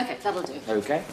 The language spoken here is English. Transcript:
Okay, that'll do. Okay.